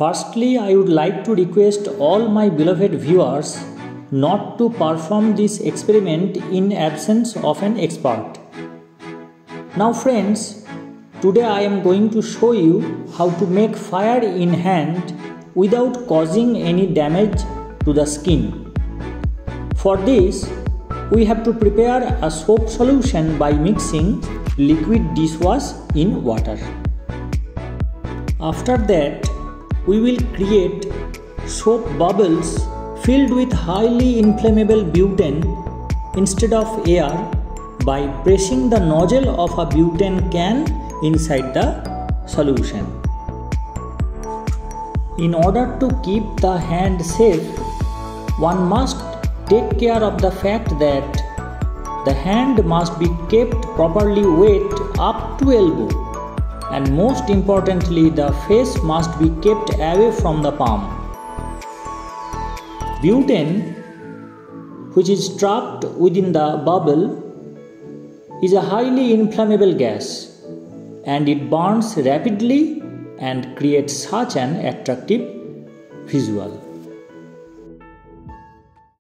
Firstly, I would like to request all my beloved viewers not to perform this experiment in absence of an expert. Now friends, today I am going to show you how to make fire in hand without causing any damage to the skin. For this, we have to prepare a soap solution by mixing liquid dishwash in water. After that, we will create soap bubbles filled with highly inflammable butane instead of air by pressing the nozzle of a butane can inside the solution. In order to keep the hand safe, one must take care of the fact that the hand must be kept properly wet up to elbow and most importantly the face must be kept away from the palm. Butane which is trapped within the bubble is a highly inflammable gas and it burns rapidly and creates such an attractive visual.